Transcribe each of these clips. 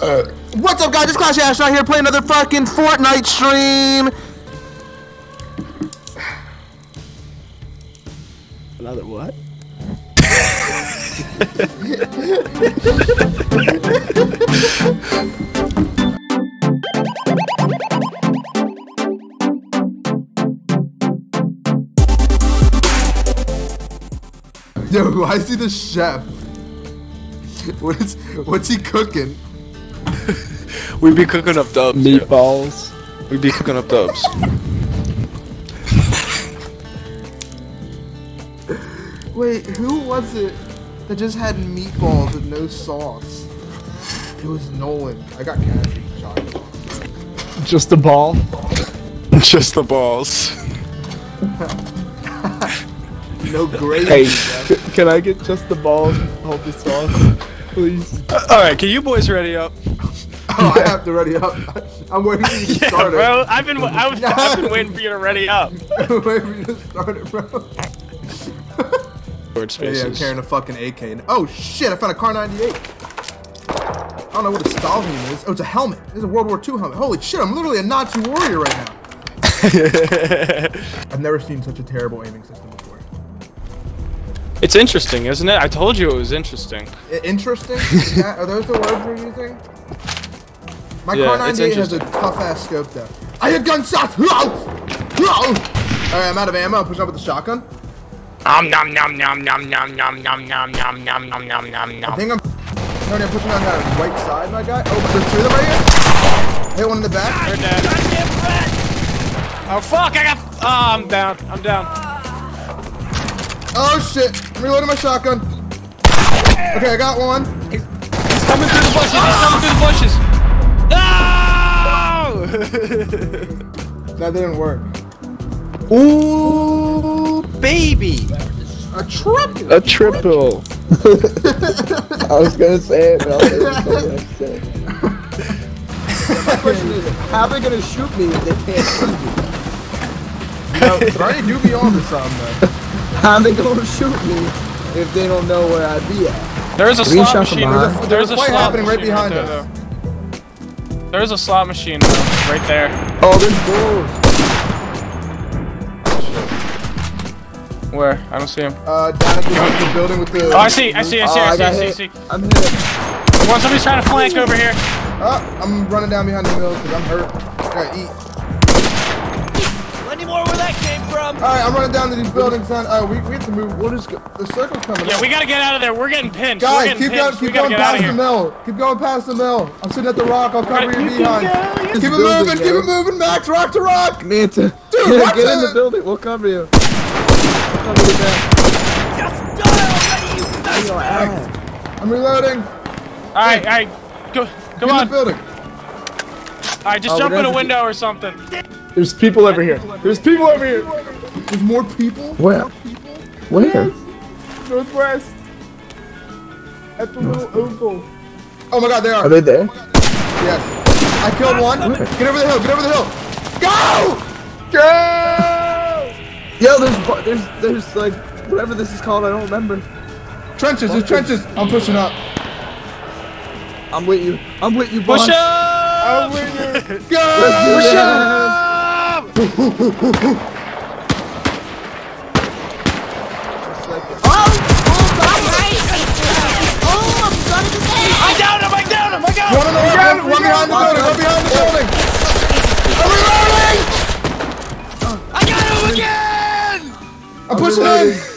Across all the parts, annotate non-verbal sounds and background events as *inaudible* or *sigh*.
Uh, what's up, guys? It's Classy Astronaut here playing another fucking Fortnite stream. Another what? Yo, *laughs* I see the chef. What is? What's he cooking? *laughs* We be cooking up dubs. yeah. Meatballs. We be cooking up dubs. Wait, who was it that just had meatballs with no sauce? It was Nolan. I got cashew chocolate. Just the ball. *laughs* Just the balls. *laughs* No gravy. Hey, can I get just the balls and hold the sauce, please? Uh, all right, can you boys ready up? *laughs* Oh, I have to ready up. *laughs* I'm waiting for you to Yeah, start bro. I've been I was, I've been waiting for you to ready up. *laughs* I'm waiting for you to start it, bro. Word Yeah, I'm carrying a fucking AK. Oh shit! I found a Kar 98. I don't know what a Stahlhelm is. Oh, it's a helmet. It's a World War II helmet. Holy shit! I'm literally a Nazi warrior right now. I've never seen such a terrible aiming system before. it's interesting, isn't it? I told you it was interesting. Interesting? Is that- are those the words we're using? My Yeah, Kar 98 has a tough ass scope though. I hear gunshots! Alright, I'm out of ammo. I'm pushing up with the shotgun. Um nom nom nom nom nom nom nom nom nom nom nom nom nom I think I'm. Tony, I'm pushing on that right side, my guy. Oh, but there's two of them right here. Hit one in the back. They're dead. Oh fuck! I got. Oh, I'm down. I'm down. Oh shit! I'm reloading my shotgun. Okay, I got one. He's coming through the bushes. He's coming through the bushes. No! *laughs* That didn't work. Ooh, baby. A triple. A triple. *laughs* I was gonna say it, but I was gonna say it. *laughs* My question is, how are they gonna shoot me if they can't see me? No, Bernie do be on to something though. How are they gonna shoot me if they don't know where I'd be at? There's a Green slot shot machine. behind. There's, There's a a fight slot happening right machine behind there, us. though. There's a slot machine though, right there. Oh, there's bulls. Where? I don't see him. Uh, down at the, the building with the. Oh, I see. I see. I see. Oh, I I see. I see. I see. I'm hit. One, somebody's trying to flank over here. Oh, I'm running down behind the hill because I'm hurt. I gotta eat. Plenty more where that. All right, I'm running down to these buildings, son. Oh, we, we have to move. What is The circle coming. Yeah, up. we gotta get out of there. We're getting pinched. We're Guys, getting keep going, pinched. we keep going past the mill. Keep going past the mill. I'm sitting at the rock. I'll cover your behind. Keep it This moving, building, keep it moving, Max. Rock to rock. Manta. Dude, watch get in the building. We'll cover you. We'll cover you back. Yo, ass. I'm reloading. All right, all right. Go, Get come in the on. building. All right, just Oh, jump in a window or something. There's people over here. There's people over here. There's more people. Where? people Where? Northwest. At the little oval. Oh my God, they are. Are they there? Oh yes. I killed one. Get over the hill. Get over the hill. Go! Go! Yo, there's bu- there's there's like whatever this is called. I don't remember. Trenches. There's trenches. I'm pushing up. I'm with you. I'm with you, boss. Push boss. up. Go! Push I *laughs* *laughs* downed him. I downed him. I got One on the him. left, one, one behind the building, one behind the building. I'm reloading! I got him again. I'm pushing reloading. in.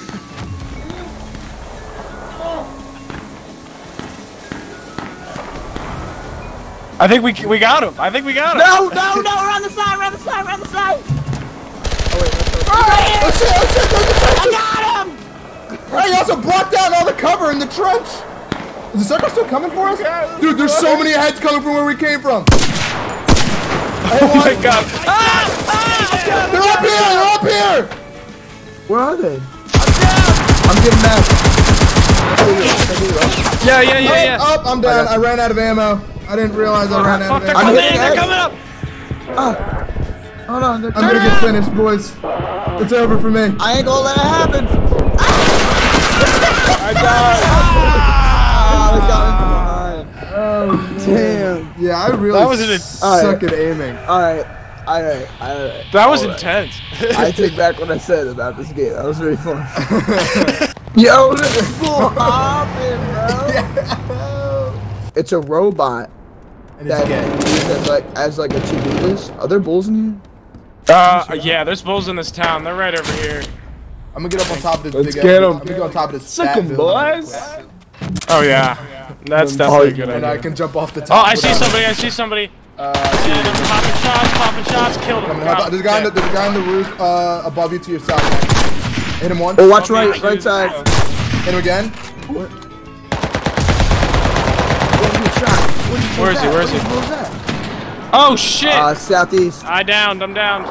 I think we we got him. I think we got him. No, no, no! We're on the side. We're on the side. We're on the side. Oh, oh shit, oh shit, there's a trench! I got him! Hey, you also blocked out all the cover in the trench! Is the circle still coming for us? Dude, there's so many heads coming from where we came from! *laughs* Oh my god. Ah! They're up here! They're up here! Where are they? I'm down! I'm getting back. Yeah, yeah, yeah, yeah. Oh, I'm down. I ran out of ammo. I didn't realize I ran out Fuck, of they're ammo. coming hitting in. They're coming up. Ah. Hold on. They're I'm gonna get finished, boys. It's over for me. I ain't gonna let it happen. I died. Ah, they got in from behind. Oh *laughs* Damn. Yeah, I really That was an- suck at aiming. Alright. Alright. Alright. That was Alright. intense. I *laughs* take back what I said about this game. That was very fun. *laughs* Yo, this is full hopping, bro. It's a robot And it's that gay. as like as like a to-do list. Are there bulls in here? Uh, yeah, there's bulls in this town. They're right over here. I'm gonna get up on top of this Let's big get ass- 'em. I'm gonna go on top of this Sick fat 'em, building real boys. Quick. Oh yeah, that's definitely a good And I can jump off the top. Oh. I see somebody. I see somebody. Uh, Yeah, they're popping shots, popping shots. Killed him. coming up. There's a guy, in the, there's a guy on the roof uh, above you to your side. Hit him once. Oh, watch Okay, right, right side. Hit him again. Where is he? Where is he? What that? Oh shit! Uh, southeast. I downed. I'm down.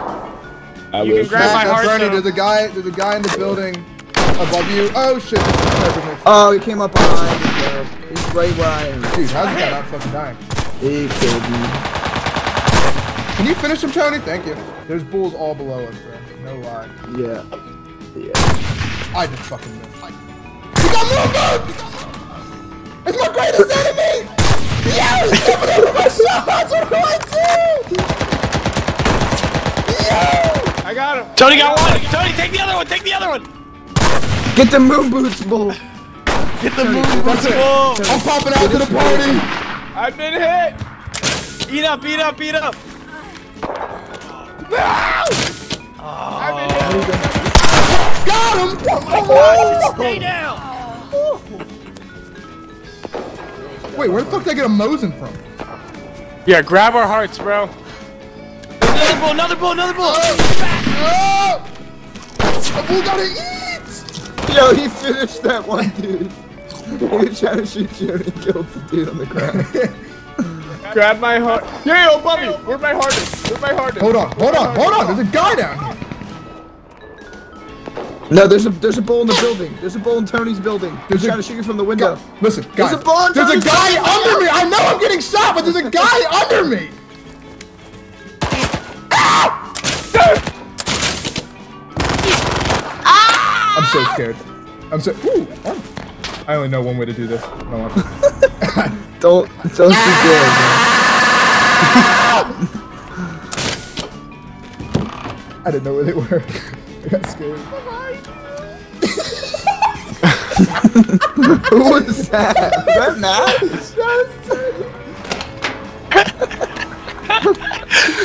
I You can grab my heart. Bernie, though. there's a guy. There's a guy in the building above you. Oh shit! Oh, he came up behind me, bro. He's right where I am. Dude, how's this guy not fucking dying? He killed me. Can you finish him, Tony? Thank you. There's bulls all below us, bro. No lie. Yeah. Yeah. I just fucking missed. He got movement! It's my greatest enemy! Yo, he's jumping over my shots! What do I do? Yo! I got him. Tony got one. Tony, take the other one. Take the other one. Get the moon boots, bull. Get the move. boots, it. I'm popping out to the party! I've been hit. Eat up. Eat up. Eat up. I've been hit. Got him! Oh stay down. Wait, where the fuck did I get a Mosin from? Yeah, grab our hearts, bro. Another bull. Another bull. Another bull. Oh! A bull gotta eat! Yo, he finished that one dude. He was trying to shoot you and he killed the dude on the ground. *laughs* Grab my heart. Yo, yo, above me. Where's my heart? is? Where's my heart? is? Hold on, hold on, hold on. There's a guy down here. No, there's a there's a bull in the building. There's a bull in Tony's building. There's He's a- trying to shoot you from the window. Go. Listen, guys. a bull on There's a guy building. under me. I know I'm getting shot, but there's a guy under me. So scared. I'm so. Ooh, oh. I only know one way to do this. No one. *laughs* Don't don't be ah! good. *laughs* I didn't know where they were. *laughs* I got scared. Who was that? Was that Matt?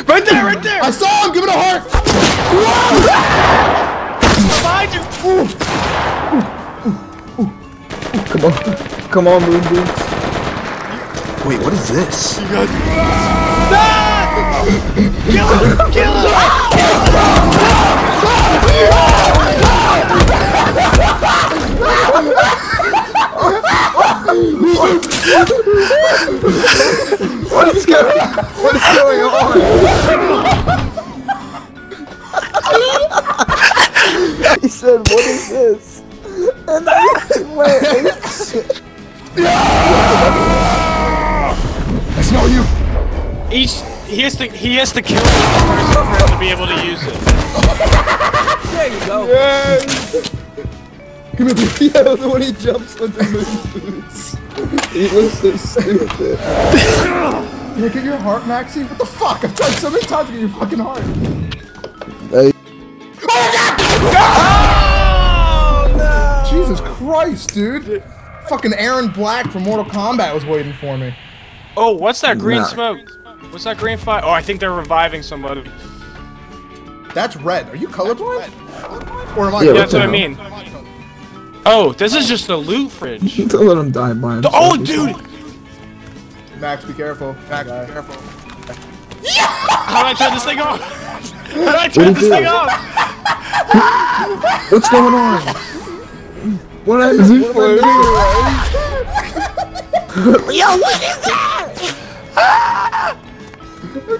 Right there. Right there. I saw him. Come on, come on, moon boots. Wait, what is this? What is going? What is going on? To he has to kill each person to be able to use it. Give me a beer. Yo, the when he jumps with the moon boots. He looks so stupid. Can I get your heart, Maxie? What the fuck? I've tried so many times to get your fucking heart. Hey. Oh no! Jesus Christ, dude. Fucking Erron Black from Mortal Kombat was waiting for me. Oh, what's that green Nah. smoke? What's that green fire? Oh, I think they're reviving somebody. That's red. Are you colorblind? Or am I? Yeah, That's what I mean. Oh, this is just a loot fridge. *laughs* Don't let him die by himself. Oh, dude! Max, be careful. Max, be careful. Yeah! How do I turn this thing off? How do I turn this you thing off? *laughs* What's going on? What is he floating? *laughs* Yo, what is that? *laughs* we're,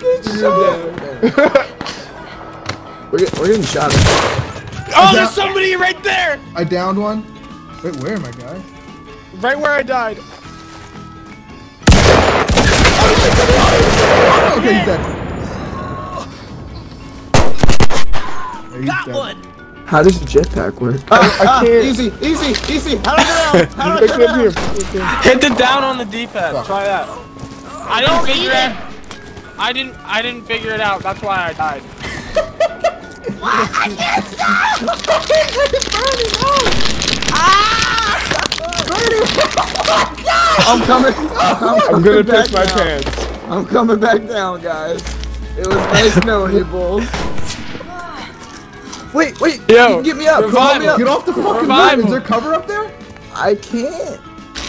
get, we're getting shot at. Oh, there's somebody right there! I downed one. Wait, where am I, guy? Right where I died. Oh, okay, he's dead. Yeah, he's Got dead. one! How does the jetpack work? I *laughs* can't. Easy, easy, easy. How do I get out? How do I get out? Hit the down on the D-pad. Try that. I don't figure it. I didn't. I didn't figure it out. That's why I died. *laughs* what? *laughs* Ah! *laughs* I'm coming. I'm, I'm gonna coming piss my down. pants. I'm coming back down, guys. It was nice knowing you, bulls. Wait, wait. Yo, you can get me up. Come on me up. Get off the fucking Revive roof. Is there cover up there? I can't.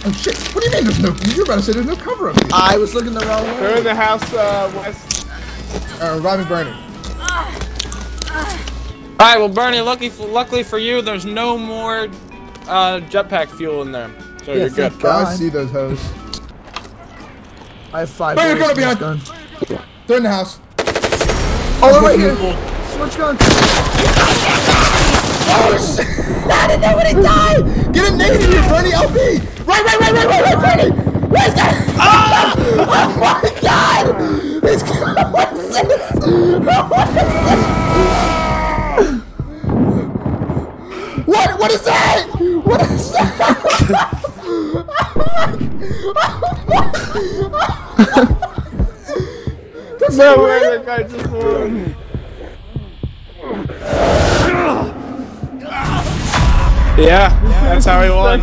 Oh shit! What do you mean there's no? You're about to say there's no cover up here. I was looking the wrong way. They're in the house, uh, west. Uh, reviving Bernie. All right. Well, Bernie, lucky, luckily for you, there's no more uh, jetpack fuel in there, so Yeah, you're good. thank Oh, I God. see those hoes. I have five. Bernie, bullets you're gonna this be gun. They're in the house. Oh, they're right here. Switch guns. Oh shit! I didn't know when he died. Get a nade in here, Bernie. LP. Right, right, right, right, right, right, Bernie. Where's that? Ah! Oh my God! He's what is this? What is this? What? What is that? What is that? That's *laughs* No so way, weird. that guy just won. Yeah, that's how he won.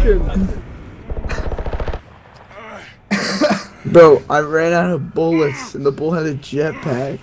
Bro, I ran out of bullets and the bull had a jetpack.